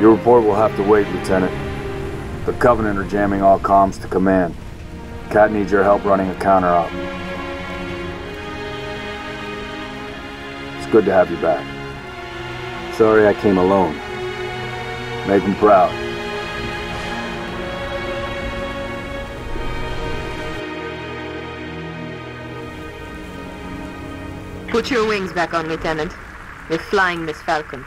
Your report will have to wait, Lieutenant. The Covenant are jamming all comms to command. Kat needs your help running a counter-op. It's good to have you back. Sorry I came alone. Make them proud. Put your wings back on, Lieutenant. We're flying Miss Falcon.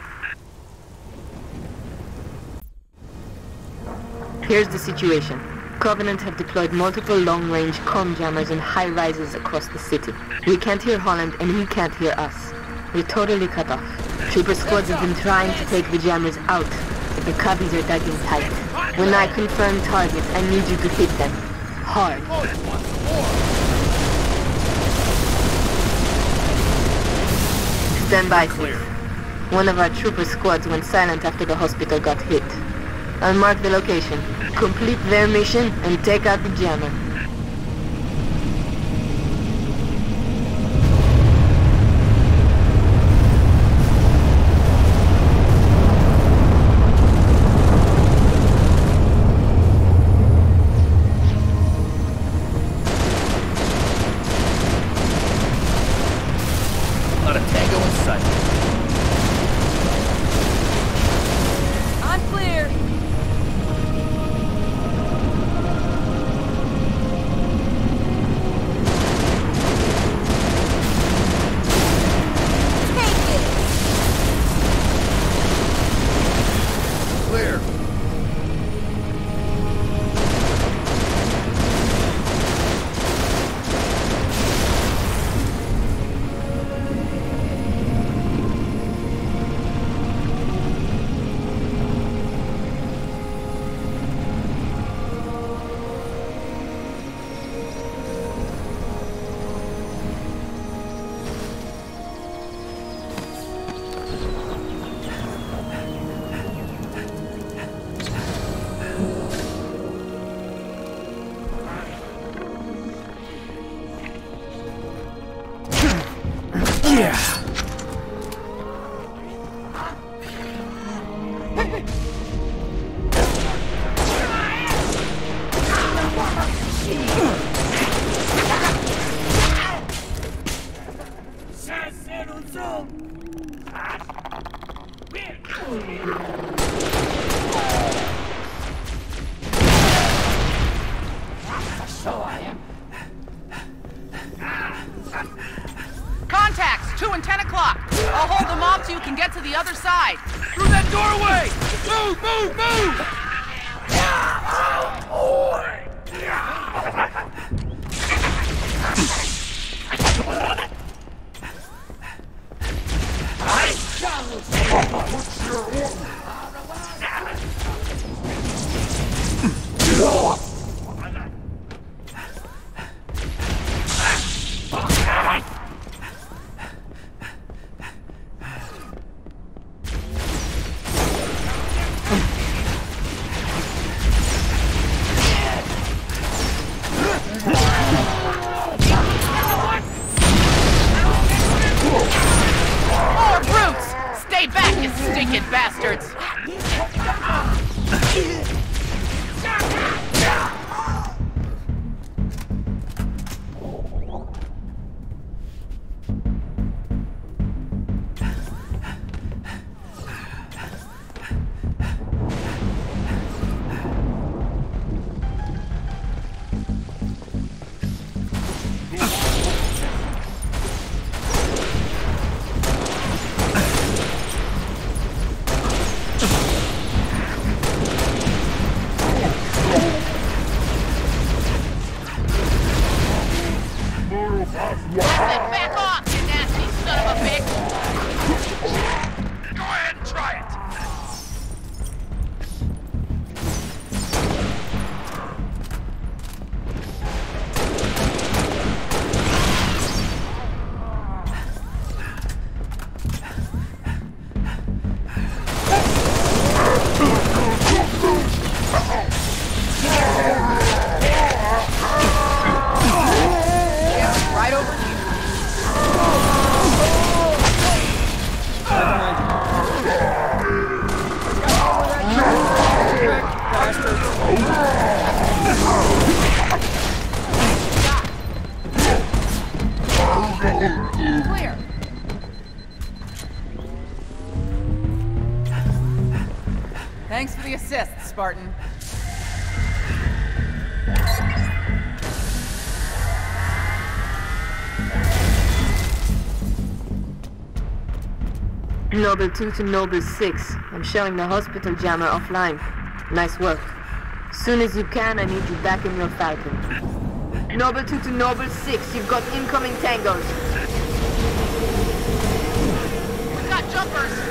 Here's the situation. Covenant have deployed multiple long-range comm jammers in high-rises across the city. We can't hear Holland and he can't hear us. We're totally cut off. Trooper squads have been trying to take the jammers out, but the coveys are dug in tight. When I confirm targets, I need you to hit them. Hard. Stand by, Six. One of our trooper squads went silent after the hospital got hit. I'll mark the location. Complete their mission and take out the jammer. Clear. Thanks for the assist, Spartan. Noble 2 to Noble 6. I'm showing the hospital jammer offline. Nice work. Soon as you can, I need you back in your Falcon. Noble 2 to Noble 6. You've got incoming tangos. We got jumpers!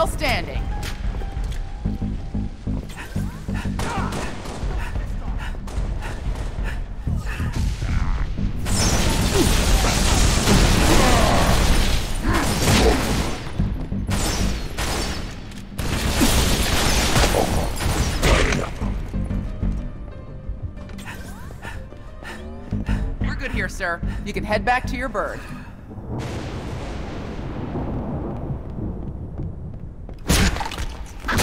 Still standing. We're good here, sir. You can head back to your bird.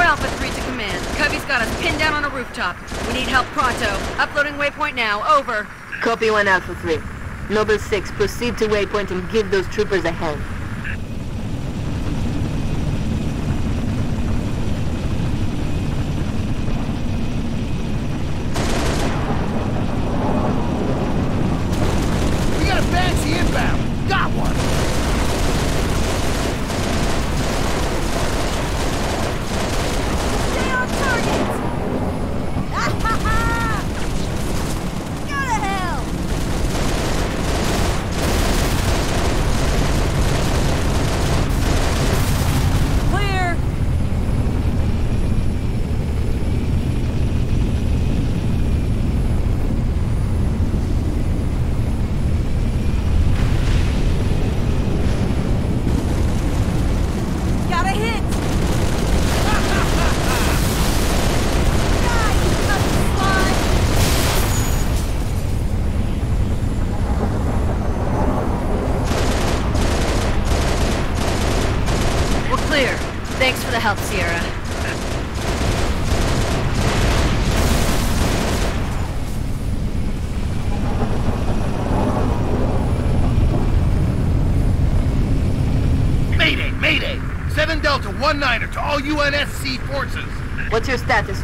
We're Alpha 3 to command. Covey's got us pinned down on a rooftop. We need help pronto. Uploading waypoint now. Over. Copy 1 Alpha 3. Noble 6. Proceed to waypoint and give those troopers a hand.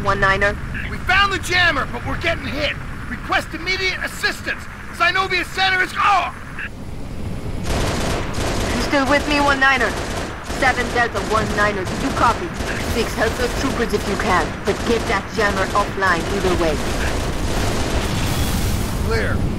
190? We found the jammer, but we're getting hit. Request immediate assistance. Sinoviet Center is... Oh! You still with me, one niner? 7 Delta One niner. do you copy? 6, help those troopers if you can, but get that jammer offline either way. Clear.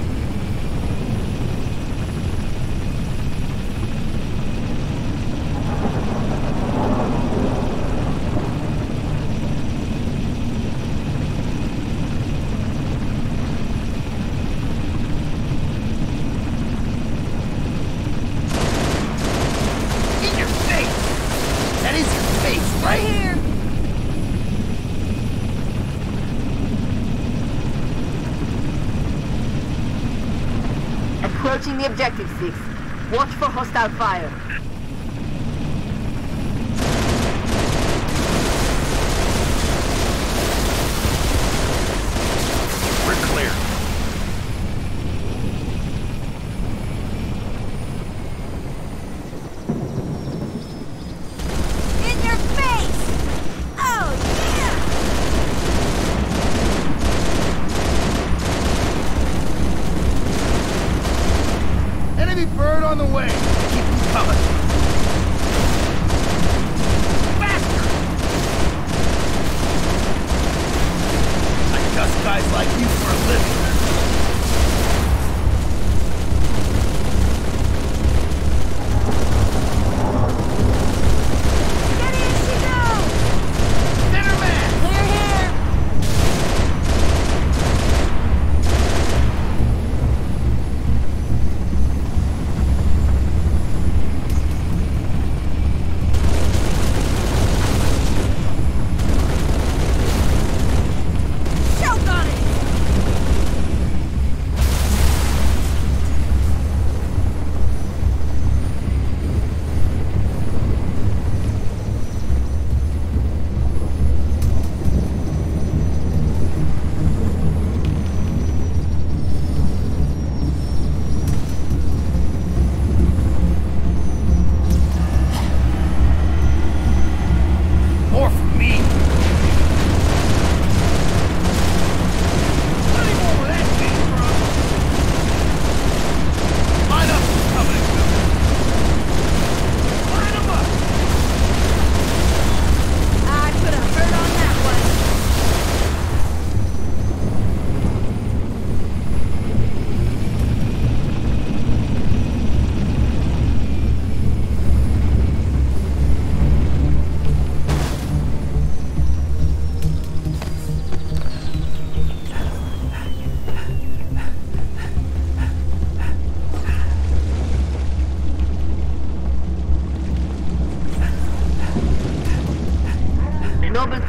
The objective, 6. Watch for hostile fire.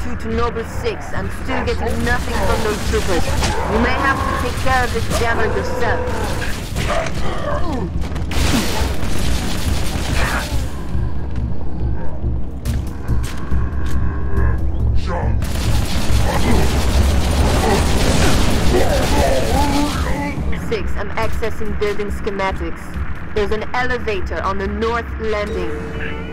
2 to Noble 6. I'm still getting nothing from those troopers. You may have to take care of this jammer yourself. Six, I'm accessing building schematics. There's an elevator on the north landing.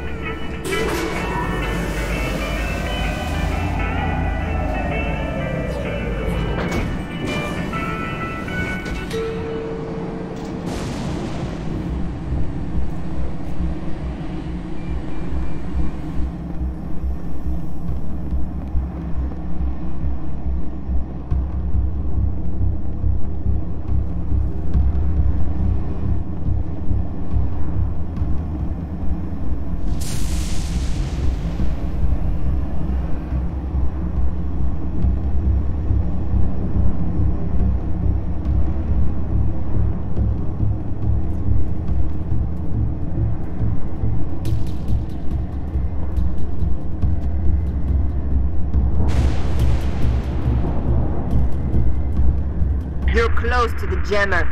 To the jammer.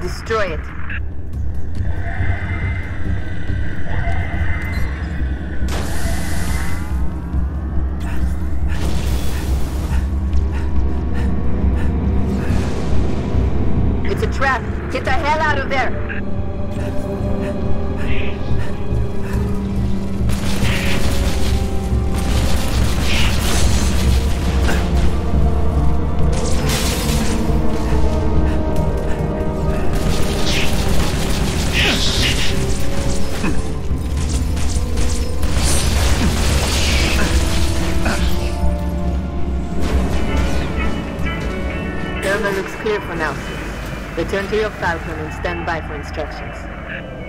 Destroy it. It's a trap. Get the hell out of there. Thermal looks clear for now. Return to your Falcon and stand by for instructions.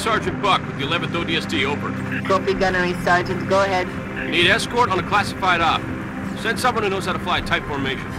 Sergeant Buck with the 11th ODST, over. Copy Gunnery Sergeant, go ahead. Need escort on a classified op. Send someone who knows how to fly tight formation.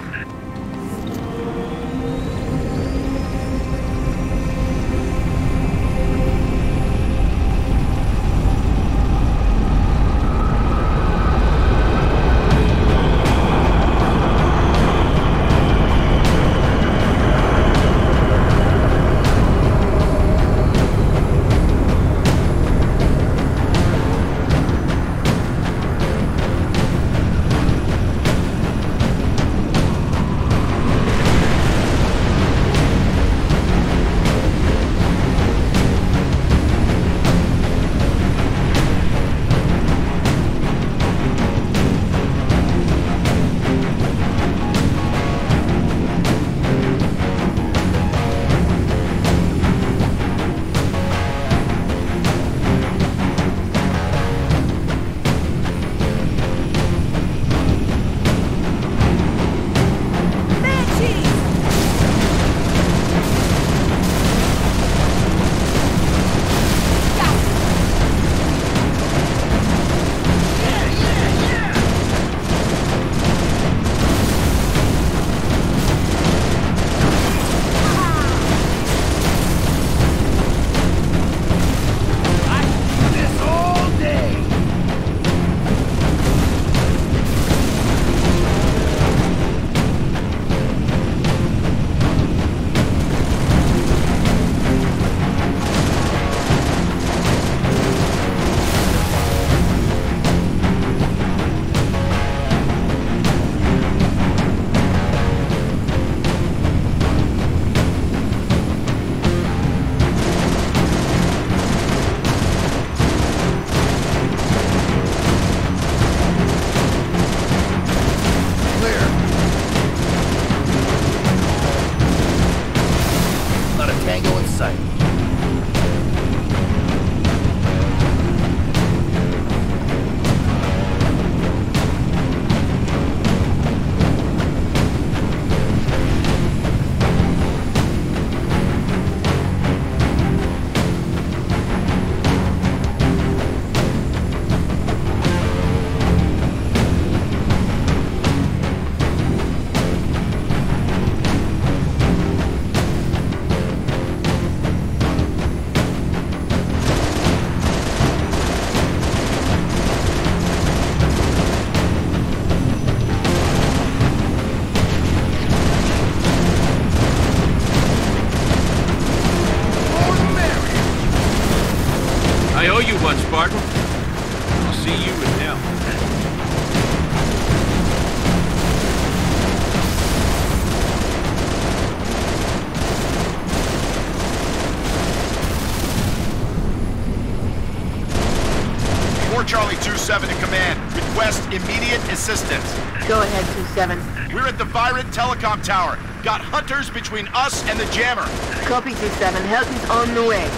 Telecom Tower. Got hunters between us and the jammer. Copy 2-7. Help is on the way.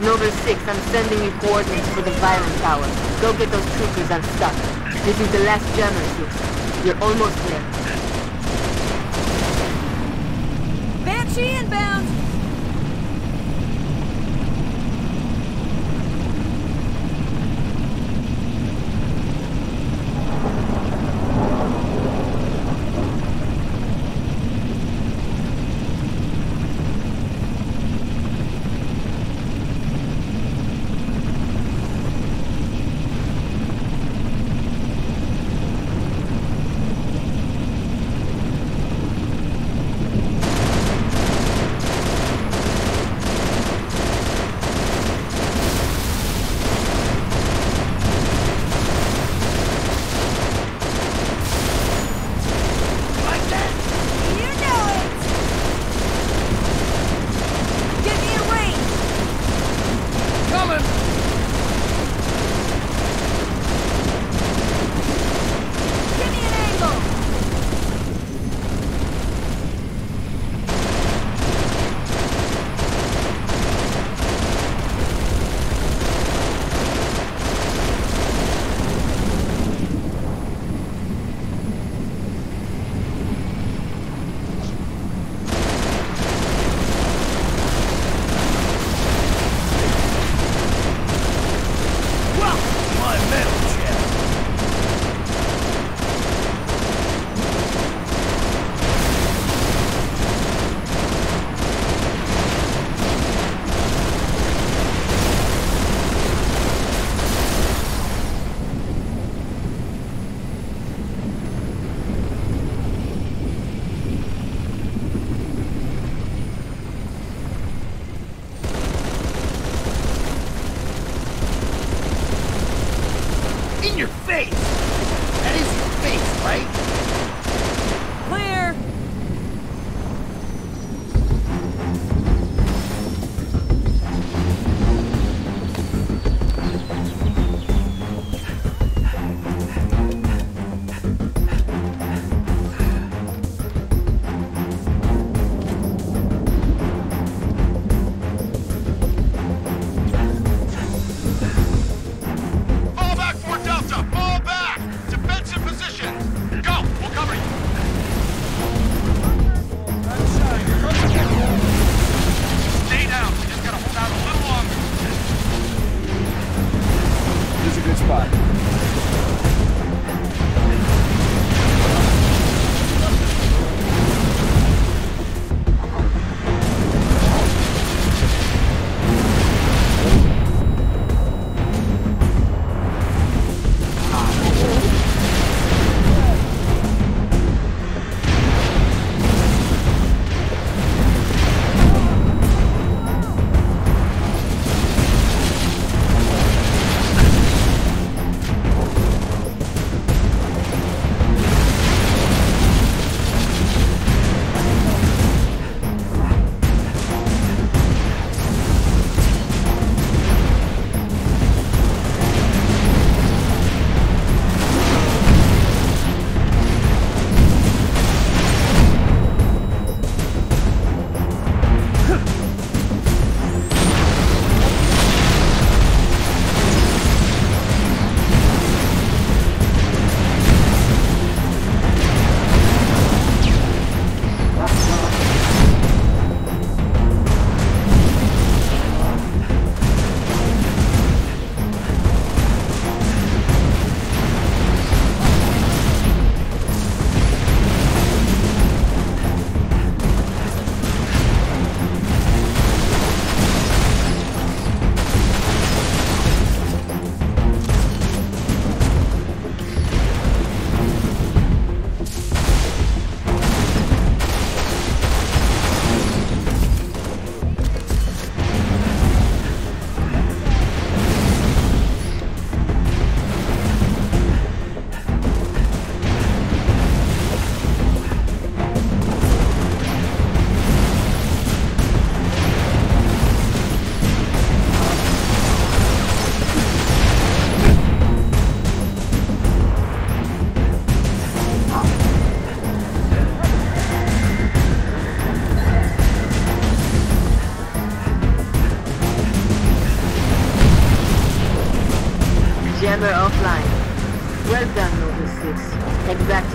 Noble 6, I'm sending you coordinates for the Violent Tower. Go get those troopers unstuck. This is the last jammer, 6. You're almost there. Banshee inbound!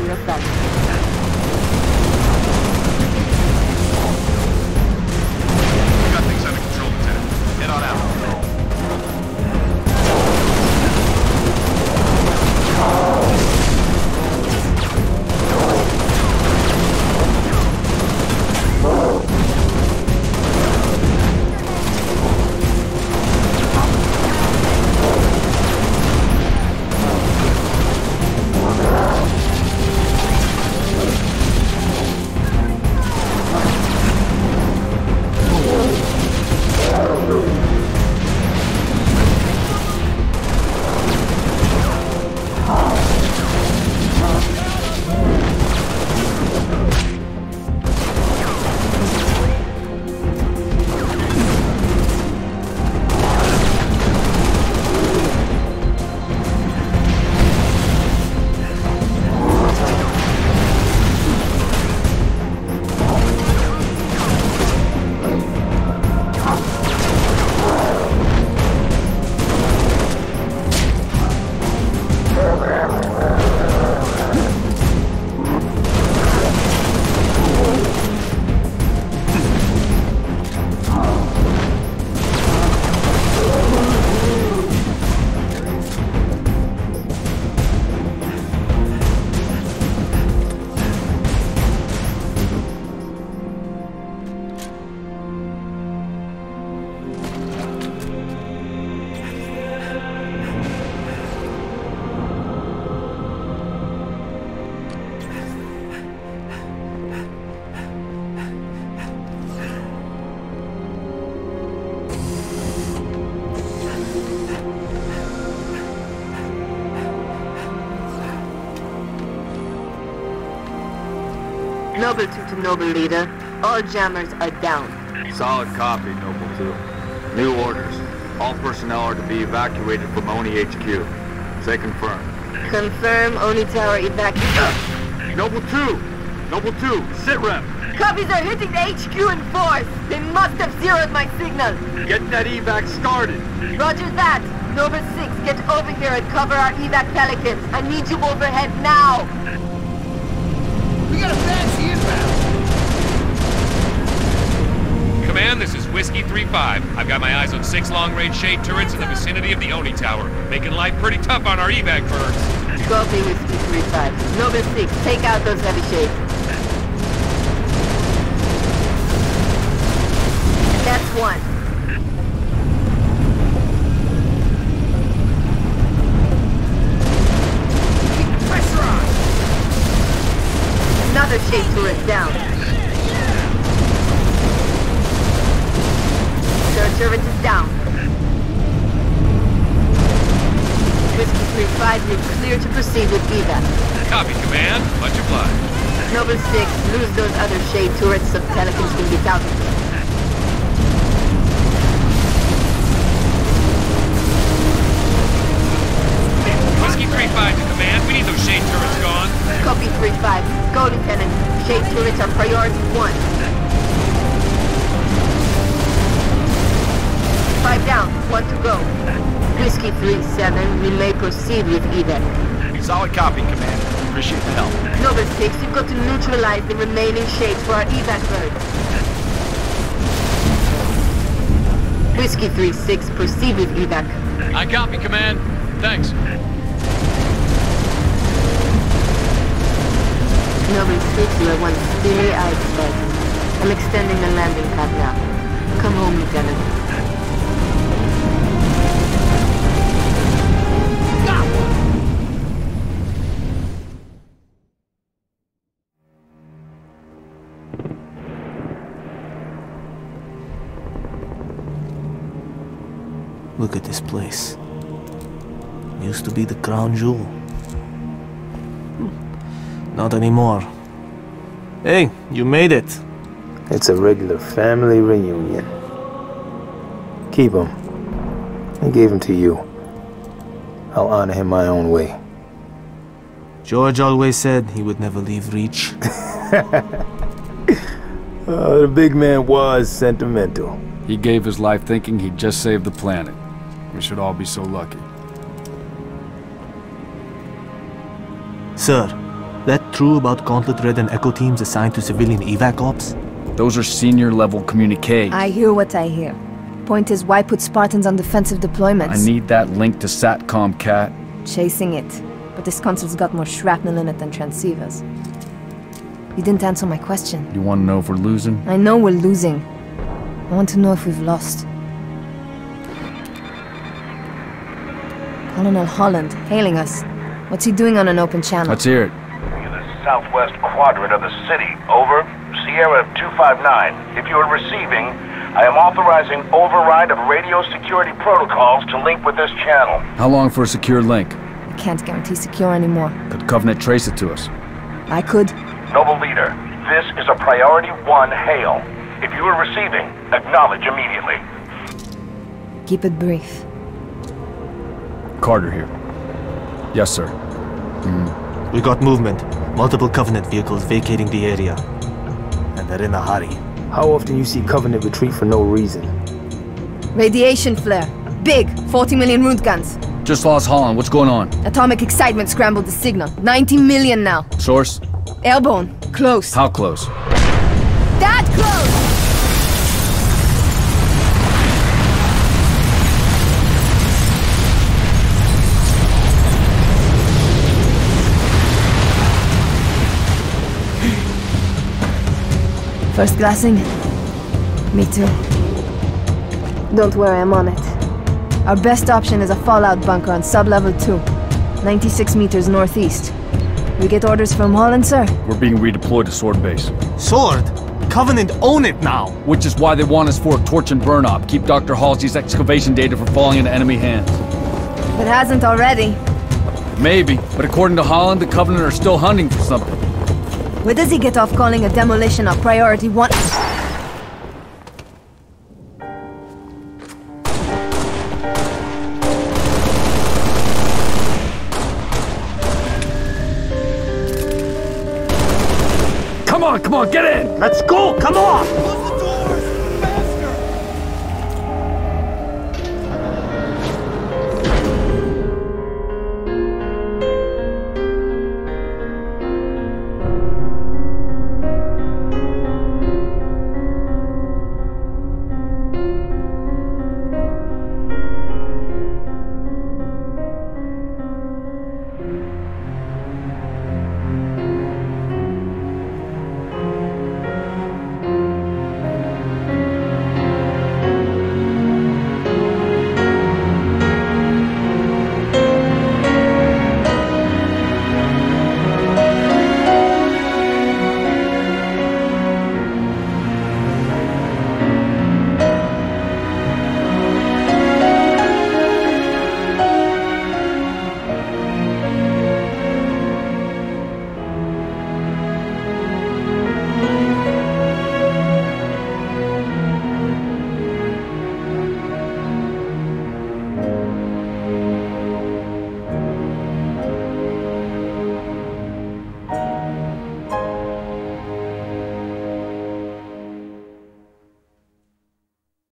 Head Noble 2 to Noble Leader. All jammers are down. Solid copy, Noble 2. New orders. All personnel are to be evacuated from ONI HQ. Say confirm. Confirm ONI Tower evacuation. Noble 2! Noble 2, sit rep! Coveys are hitting the HQ in force. They must have zeroed my signal. Get that evac started! Roger that. Noble 6, get over here and cover our evac pelicans. I need you overhead now. We got a fancy Command, this is Whiskey 3-5. I've got my eyes on six long-range shade turrets in the vicinity of the ONI Tower, making life pretty tough on our evac birds. Copy Whiskey 3-5. Noble 6, take out those heavy shades. That's one. Another shade turret down. Third turret is down. Whiskey 3-5, you're clear to proceed with evac. Copy, Command. Much obliged. Noble 6, lose those other shade turrets so Pelicans can be out proceed with evac. Solid copy, Command. Appreciate the help. Noble 6, you've got to neutralize the remaining shades for our evac bird. Whiskey 3-6, proceed with evac. I copy, Command. Thanks. Noble 6, you are one steely-eyed bed. I'm extending the landing pad now. Come home, Lieutenant. Look at this place. Used to be the crown jewel. Not anymore. Hey, you made it. It's a regular family reunion. Keep him. I gave him to you. I'll honor him my own way. George always said he would never leave Reach. Oh, the big man was sentimental. He gave his life thinking he'd just saved the planet. We should all be so lucky. Sir, that true about Gauntlet Red and Echo teams assigned to civilian evac ops? Those are senior level communique. I hear what I hear. Point is, why put Spartans on defensive deployments? I need that link to SATCOM, Kat. Chasing it. But this console's got more shrapnel in it than transceivers. You didn't answer my question. You want to know if we're losing? I know we're losing. I want to know if we've lost. Colonel Holland, hailing us. What's he doing on an open channel? Let's hear it. In the southwest quadrant of the city. Over. Sierra 259. If you are receiving, I am authorizing override of radio security protocols to link with this channel. How long for a secure link? I can't guarantee secure anymore. Could Covenant trace it to us? I could. Noble leader, this is a priority one hail. If you are receiving, acknowledge immediately. Keep it brief. Carter here. Yes, sir. Mm. We got movement. Multiple Covenant vehicles vacating the area. And they're in a hurry. How often you see Covenant retreat for no reason? Radiation flare. Big. 40 million roentgens. Just lost Holland. What's going on? Atomic excitement scrambled the signal. 90 million now. Source? Airborne. Close. How close? First glassing? Me too. Don't worry, I'm on it. Our best option is a fallout bunker on sub-level 2. 96 meters northeast. We get orders from Holland, sir? We're being redeployed to Sword Base. Sword? Covenant own it now! Which is why they want us for a torch and burn op. Keep Dr. Halsey's excavation data from falling into enemy hands. It hasn't already. Maybe, but according to Holland, the Covenant are still hunting for something. Where does he get off calling a demolition a priority one? Come on, come on, get in! Let's go, come on!